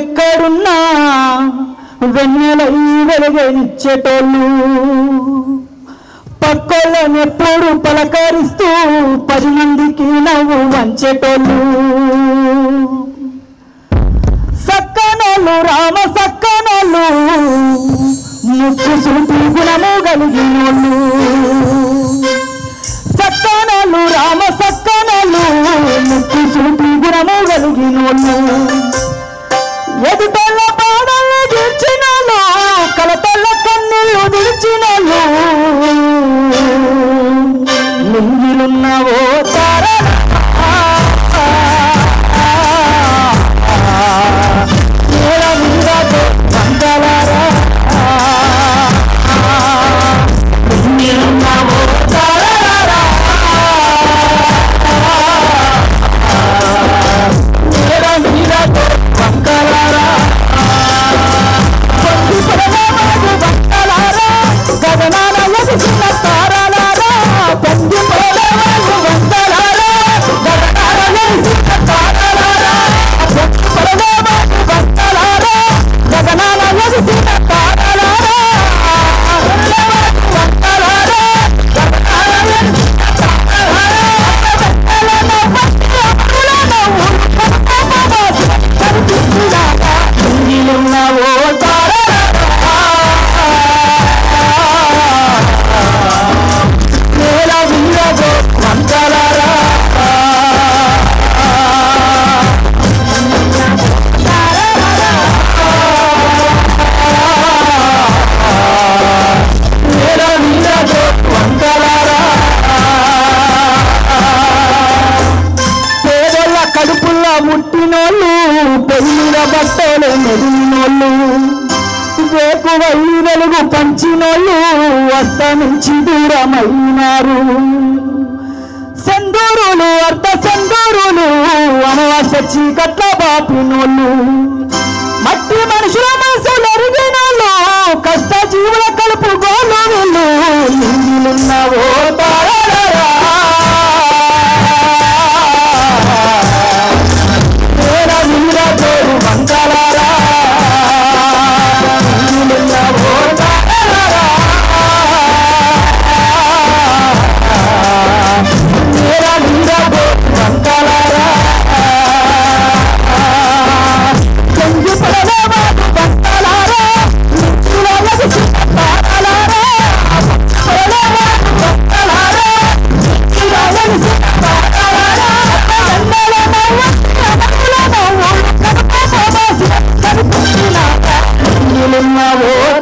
ఎక్కడున్నా వెన్నెల ఈ వెలుగనిచ్చేటోళ్ళు పక్కోళ్ళనెప్పుడు పలకరిస్తూ పది మందికి నవ్వు వంచేటోళ్ళు. సక్కనోళ్ళు రామ సక్కనోళ్ళు ముక్కు చూపి గుణము కలిగినోళ్ళు. సక్కనోళ్ళు రామ సక్కనోళ్ళు ముక్కు చూపి గుణము Cina. నోళ్ళు పెళ్ళిన బట్టలు మెదిలినోళ్ళు రేపు వల్లి వెలుగు పంచినోళ్ళు అత్త నుంచి దూరమైనారు. సందూరులు అర్థ సందూరులు అనవాస చీకట్ల బాపినోళ్ళు. Namo